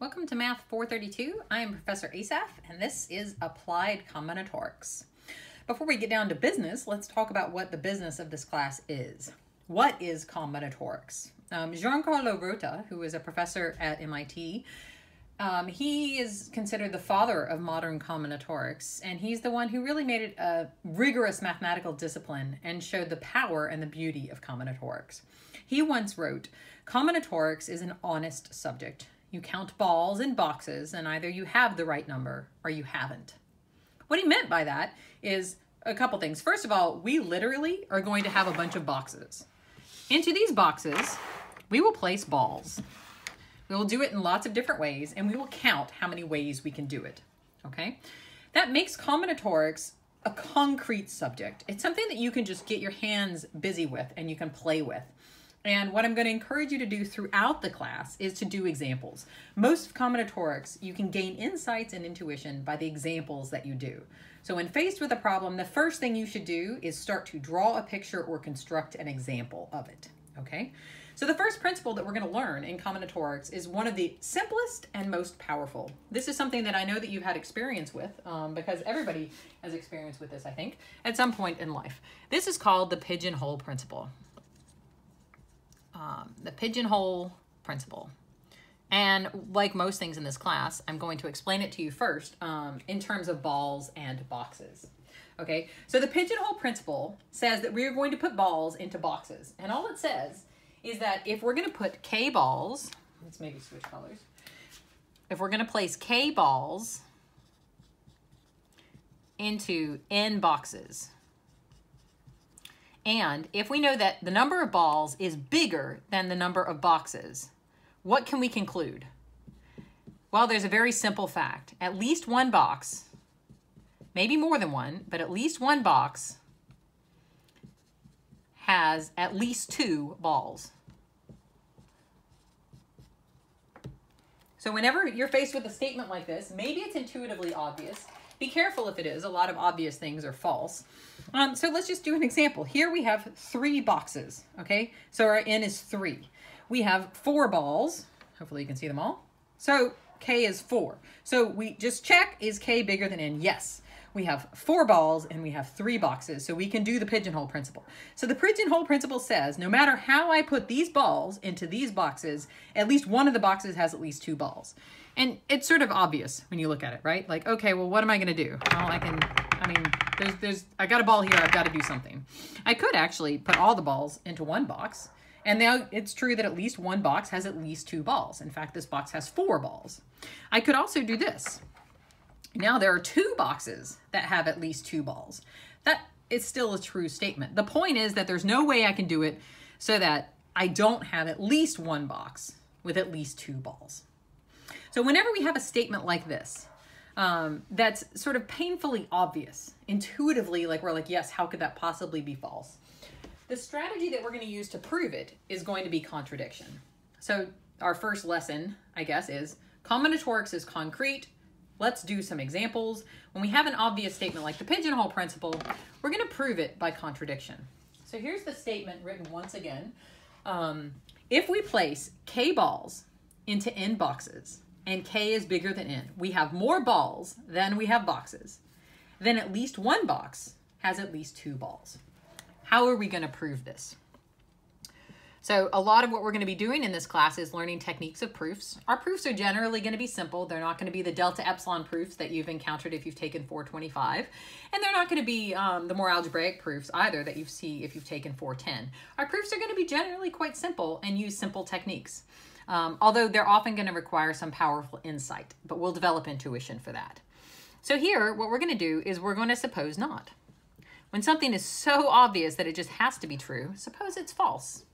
Welcome to Math 432. I am Professor Assaf, and this is Applied Combinatorics. Before we get down to business, let's talk about what the business of this class is. What is combinatorics? Um, Gian-Carlo Rota, who is a professor at MIT, um, he is considered the father of modern combinatorics, and he's the one who really made it a rigorous mathematical discipline and showed the power and the beauty of combinatorics. He once wrote, Combinatorics is an honest subject. You count balls in boxes, and either you have the right number or you haven't. What he meant by that is a couple things. First of all, we literally are going to have a bunch of boxes. Into these boxes, we will place balls. We will do it in lots of different ways, and we will count how many ways we can do it. Okay? That makes combinatorics a concrete subject. It's something that you can just get your hands busy with and you can play with. And what I'm going to encourage you to do throughout the class is to do examples. Most of combinatorics, you can gain insights and intuition by the examples that you do. So when faced with a problem, the first thing you should do is start to draw a picture or construct an example of it, okay? So the first principle that we're going to learn in combinatorics is one of the simplest and most powerful. This is something that I know that you've had experience with um, because everybody has experience with this, I think, at some point in life. This is called the pigeonhole principle. Um, the pigeonhole principle. And like most things in this class, I'm going to explain it to you first um, in terms of balls and boxes. Okay, so the pigeonhole principle says that we're going to put balls into boxes. And all it says is that if we're going to put K balls, let's maybe switch colors. If we're going to place K balls into N boxes, and if we know that the number of balls is bigger than the number of boxes, what can we conclude? Well, there's a very simple fact. At least one box, maybe more than one, but at least one box has at least two balls. So whenever you're faced with a statement like this, maybe it's intuitively obvious. Be careful if it is. A lot of obvious things are false. Um, so let's just do an example. Here we have three boxes, okay? So our n is three. We have four balls. Hopefully you can see them all. So k is four. So we just check, is k bigger than n? Yes we have four balls and we have three boxes, so we can do the pigeonhole principle. So the pigeonhole principle says no matter how I put these balls into these boxes, at least one of the boxes has at least two balls. And it's sort of obvious when you look at it, right? Like, okay, well, what am I going to do? Well, I can, I mean, there's, there's, I got a ball here, I've got to do something. I could actually put all the balls into one box, and now it's true that at least one box has at least two balls. In fact, this box has four balls. I could also do this. Now there are two boxes that have at least two balls. That is still a true statement. The point is that there's no way I can do it so that I don't have at least one box with at least two balls. So whenever we have a statement like this, um, that's sort of painfully obvious, intuitively, like we're like, yes, how could that possibly be false? The strategy that we're going to use to prove it is going to be contradiction. So our first lesson, I guess, is combinatorics is concrete, Let's do some examples. When we have an obvious statement like the pigeonhole principle, we're going to prove it by contradiction. So here's the statement written once again. Um, if we place k balls into n boxes, and k is bigger than n, we have more balls than we have boxes, then at least one box has at least two balls. How are we going to prove this? So a lot of what we're going to be doing in this class is learning techniques of proofs. Our proofs are generally going to be simple. They're not going to be the delta epsilon proofs that you've encountered if you've taken 425. And they're not going to be um, the more algebraic proofs either that you see if you've taken 410. Our proofs are going to be generally quite simple and use simple techniques. Um, although they're often going to require some powerful insight, but we'll develop intuition for that. So here, what we're going to do is we're going to suppose not. When something is so obvious that it just has to be true, suppose it's false.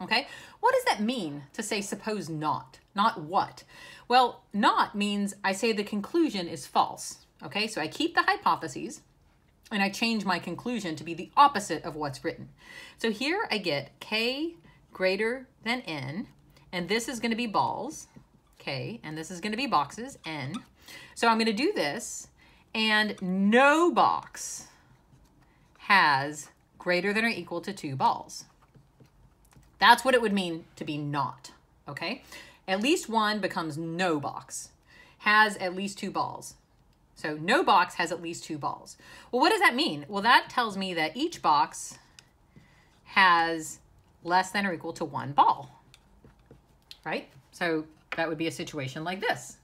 Okay, what does that mean to say suppose not? Not what? Well, not means I say the conclusion is false. Okay, so I keep the hypotheses and I change my conclusion to be the opposite of what's written. So here I get k greater than n, and this is going to be balls, k, and this is going to be boxes, n. So I'm going to do this, and no box has greater than or equal to two balls. That's what it would mean to be not, okay? At least one becomes no box, has at least two balls. So no box has at least two balls. Well, what does that mean? Well, that tells me that each box has less than or equal to one ball, right? So that would be a situation like this.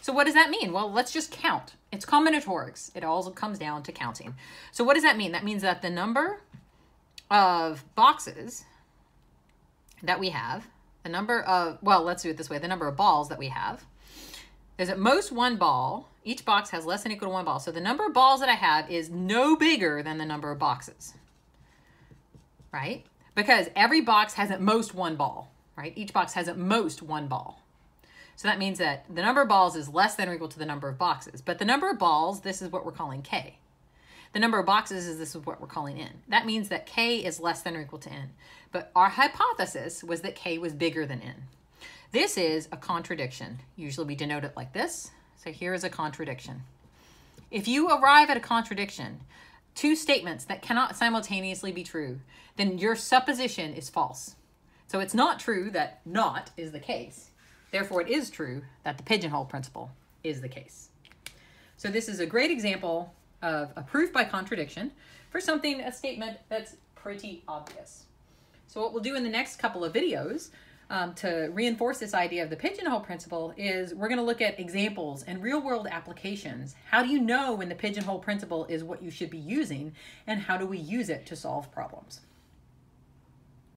So what does that mean? Well, let's just count. It's combinatorics. It all comes down to counting. So what does that mean? That means that the number of boxes that we have, the number of, well, let's do it this way, the number of balls that we have, is at most one ball. Each box has less than equal to one ball. So the number of balls that I have is no bigger than the number of boxes, right? Because every box has at most one ball, right? Each box has at most one ball. So that means that the number of balls is less than or equal to the number of boxes. But the number of balls, this is what we're calling k. The number of boxes is this is what we're calling n. That means that k is less than or equal to n. But our hypothesis was that k was bigger than n. This is a contradiction. Usually we denote it like this. So here is a contradiction. If you arrive at a contradiction, two statements that cannot simultaneously be true, then your supposition is false. So it's not true that not is the case. Therefore, it is true that the pigeonhole principle is the case. So this is a great example of a proof by contradiction for something, a statement that's pretty obvious. So what we'll do in the next couple of videos um, to reinforce this idea of the pigeonhole principle is we're going to look at examples and real world applications. How do you know when the pigeonhole principle is what you should be using and how do we use it to solve problems?